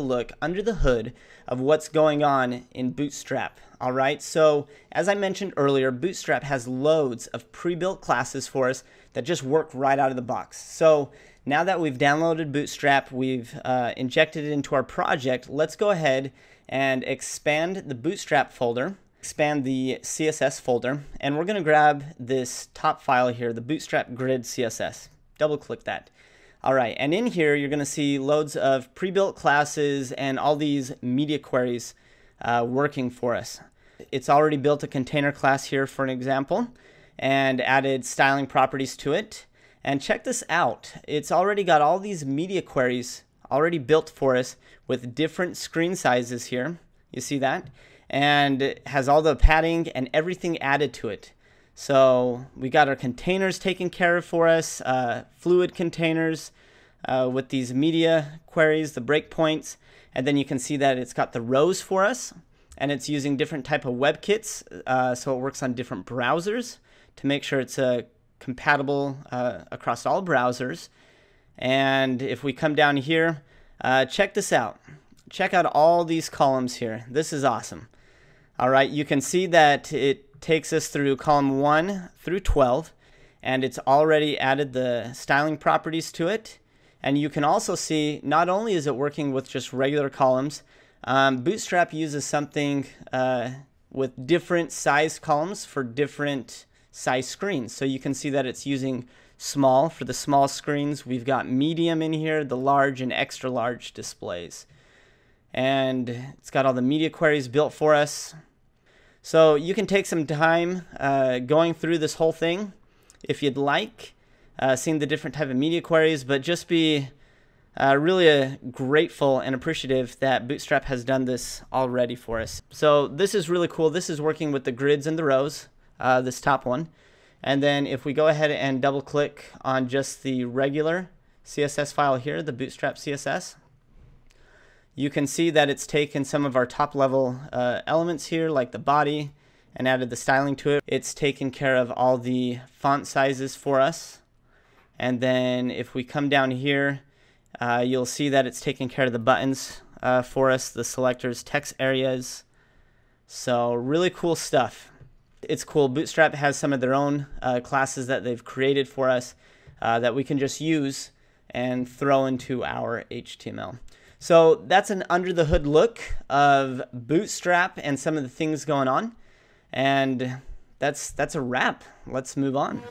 look under the hood of what's going on in Bootstrap. All right, so as I mentioned earlier, Bootstrap has loads of pre-built classes for us that just work right out of the box. So now that we've downloaded Bootstrap, we've uh, injected it into our project, let's go ahead and expand the Bootstrap folder, expand the CSS folder, and we're gonna grab this top file here, the Bootstrap Grid CSS. Double click that. All right, and in here you're gonna see loads of pre-built classes and all these media queries uh, working for us. It's already built a container class here for an example and added styling properties to it. And check this out. It's already got all these media queries already built for us with different screen sizes here. You see that? And it has all the padding and everything added to it. So we got our containers taken care of for us, uh, fluid containers uh, with these media queries, the breakpoints, and then you can see that it's got the rows for us, and it's using different type of WebKits, uh, so it works on different browsers to make sure it's uh, compatible uh, across all browsers. And if we come down here, uh, check this out. Check out all these columns here. This is awesome. All right, you can see that it takes us through column 1 through 12, and it's already added the styling properties to it. And you can also see not only is it working with just regular columns, um, Bootstrap uses something uh, with different size columns for different size screens. So you can see that it's using small for the small screens. We've got medium in here, the large and extra large displays. And it's got all the media queries built for us. So you can take some time uh, going through this whole thing if you'd like, uh, seeing the different type of media queries, but just be uh, really uh, grateful and appreciative that Bootstrap has done this already for us. So this is really cool. This is working with the grids and the rows uh, this top one. And then if we go ahead and double click on just the regular CSS file here, the Bootstrap CSS, you can see that it's taken some of our top level uh, elements here, like the body, and added the styling to it. It's taken care of all the font sizes for us. And then if we come down here, uh, you'll see that it's taken care of the buttons uh, for us, the selectors, text areas. So really cool stuff. It's cool. Bootstrap has some of their own uh, classes that they've created for us uh, that we can just use and throw into our HTML. So that's an under the hood look of Bootstrap and some of the things going on. And that's that's a wrap. Let's move on.